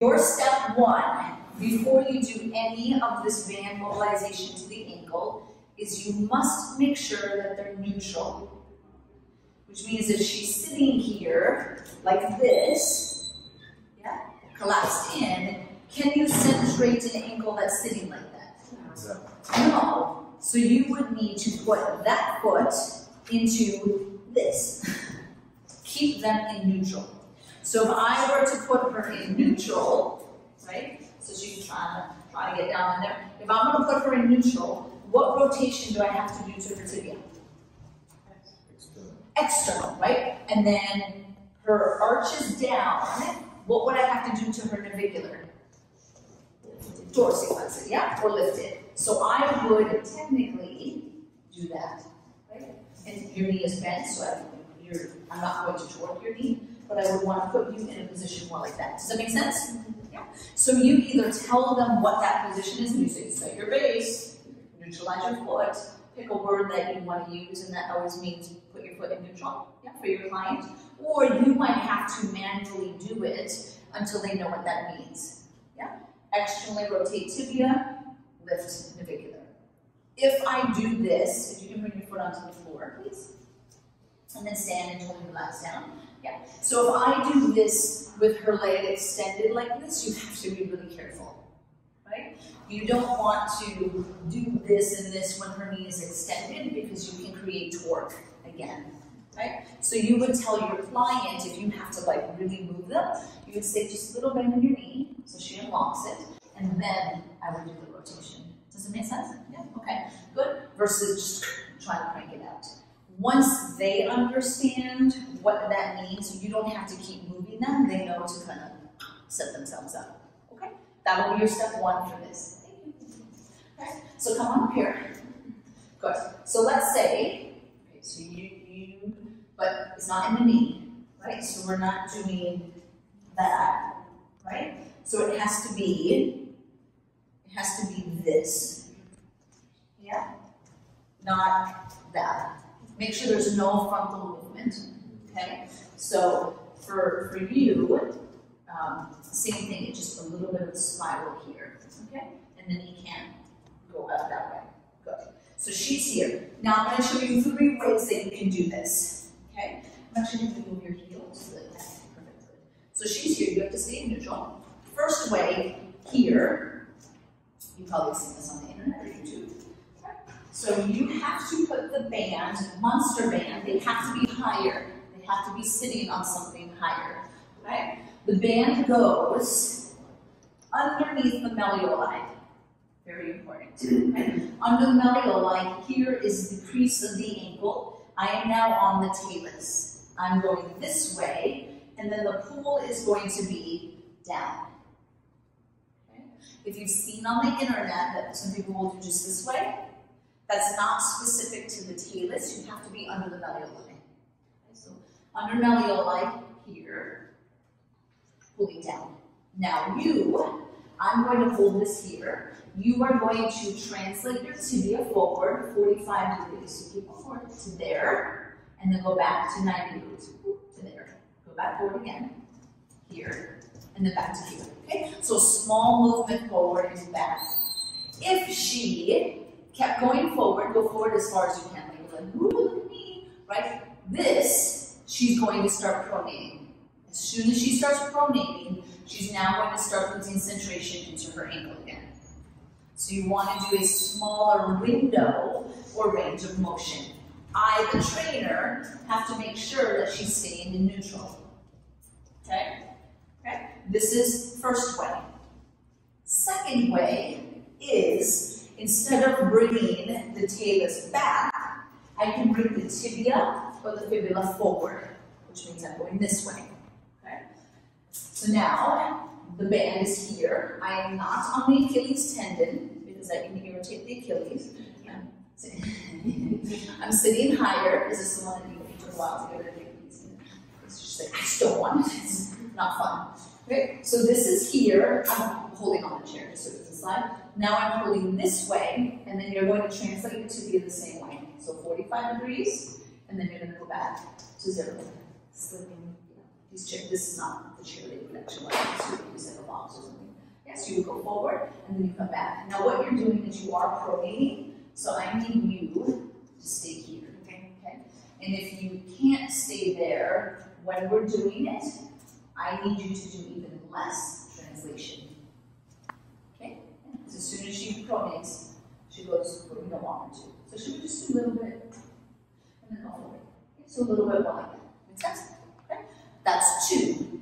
Your step one, before you do any of this band mobilization to the ankle, is you must make sure that they're neutral. Which means if she's sitting here like this, yeah, collapsed in, can you centrate an ankle that's sitting like that? No. So you would need to put that foot into this. Keep them in neutral. So if I were to put her in neutral, right? So she's trying to try to get down in there. If I'm going to put her in neutral, what rotation do I have to do to her tibia? External, right? And then her arch is down. What would I have to do to her navicular? Dorsiflex it, yeah? Or lift it. So I would technically do that, right? And your knee is bent, so I, you're, I'm not going to torque your knee, but I would want to put you in a position more like that. Does that make sense? Yeah. So you either tell them what that position is, and you say, set your base, neutralize your foot, pick a word that you want to use, and that always means put your foot in neutral yeah, for your client. Or you might have to manually do it until they know what that means. Yeah? Externally rotate tibia, lift navicular. If I do this, if you can bring your foot onto the floor, please, and then stand and totally relax down. Yeah. So if I do this with her leg extended like this, you have to be really careful, right? You don't want to do this and this when her knee is extended because you can create torque again, right? So you would tell your client if you have to like really move them, you would say just a little bend in your knee so she unlocks it, and then I would do the rotation. Does it make sense? Yeah, okay, good. Versus just trying to crank it out. Once they understand what that means, you don't have to keep moving them. They know to kind of set themselves up. Okay? That will be your step one for this. Okay, so come on up here. Good. So let's say, okay, so you, you, but it's not in the knee, right? So we're not doing that, right? So it has to be, it has to be this. Yeah? Not. Make sure there's no frontal movement, okay? So for, for you, um, same thing, just a little bit of spiral here, okay? And then you can go up that way. Good. So she's here. Now I'm going to show you three ways that you can do this, okay? I'm actually to move your heels so that. So she's here, you have to stay in neutral. First way, here, you've probably seen this on the internet or YouTube, so you have to put the band, monster band, they have to be higher. They have to be sitting on something higher. Right? The band goes underneath the malleoli. Very important. Under the malleoli, here is the crease of the ankle. I am now on the talus. I'm going this way, and then the pull is going to be down. Okay? If you've seen on the internet that some people will do just this way, that's not specific to the talus. You have to be under the malleoli. Okay, so under malleoli here, pulling down. Now you, I'm going to hold this here. You are going to translate your tibia forward 45 degrees. So keep forward to there, and then go back to 90 degrees. To there. Go back forward again. Here, and then back to here. Okay? So small movement forward and back. If she kept going forward, go forward as far as you can. Like, look at me, right? This, she's going to start pronating. As soon as she starts pronating, she's now going to start putting centration into her ankle again. So you want to do a smaller window or range of motion. I, the trainer, have to make sure that she's staying in neutral. Okay? Okay? This is first way. Second way is Instead of bringing the talus back, I can bring the tibia or the fibula forward, which means I'm going this way. Okay? So now, the band is here. I am not on the Achilles tendon because I can irritate the Achilles. I'm sitting, higher. Is this the one that you took a while to get rid of? It's just like, I still want it. It's not fun. Okay, so this is here. I'm holding on the chair so slide. Now I'm holding this way, and then you're going to translate it to be the same way. So 45 degrees, and then you're going to go back to zero. Slipping. You these chair, this is not the chair you actually like to use, a box or something. Yes, you go forward and then you come back. Now what you're doing is you are pronating, so I need you to stay here. Okay. Okay. And if you can't stay there when we're doing it, I need you to do even less translation. As soon as she pronates, she goes we don't want her to. So she would just do a little bit and then all the way. So a little bit wide. Make sense? Okay? That's two.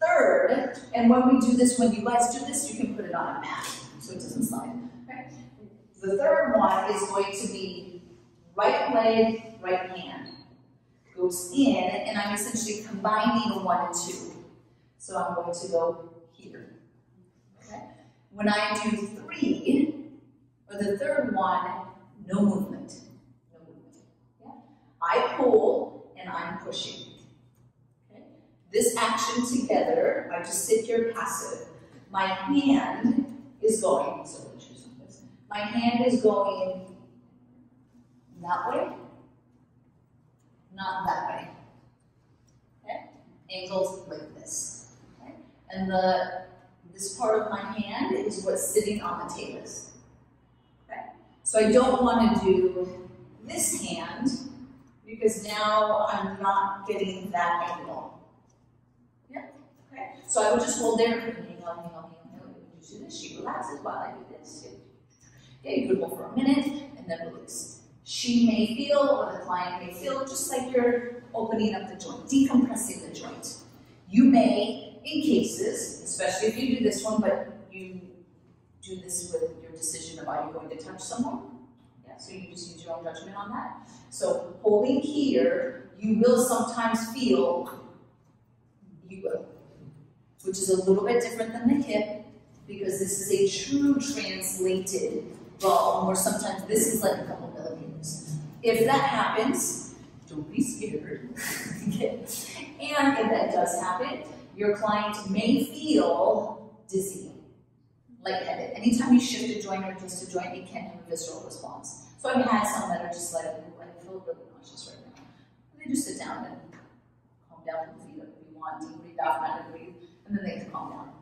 Third, and when we do this, when you guys do this, you can put it on a mat so it doesn't slide. Okay? The third one is going to be right leg, right hand. Goes in, and I'm essentially combining one and two. So I'm going to go here. When I do three, or the third one, no movement. No movement. Yeah? I pull and I'm pushing. Okay? This action together, I just sit here passive. My hand is going, so choose this. My hand is going that way, not that way. Okay? Angled like this. Okay? And the this part of my hand is what's sitting on the talus. Okay? So I don't want to do this hand because now I'm not getting that angle. Yeah? Okay? So I would just hold there, hang on, hang on, hang on. You do this, she relaxes while I do this. Yeah, you could hold for a minute and then release. She may feel, or the client may feel, just like you're opening up the joint, decompressing the joint. You may, in cases, especially if you do this one, but you do this with your decision of are you going to touch someone? Yeah, so you just use your own judgment on that. So holding here, you will sometimes feel, you will, which is a little bit different than the hip, because this is a true translated bone, where sometimes this is like a couple millimeters. If that happens, don't be scared. And if that does happen, your client may feel dizzy, lightheaded. Anytime you shift a joint or twist a joint, it can have a visceral response. So I've had some that are just like, I feel really nauseous right now. And they just sit down and calm down and breathe if you want, deep breathe, diaphragmatic breathe, and then they can calm down.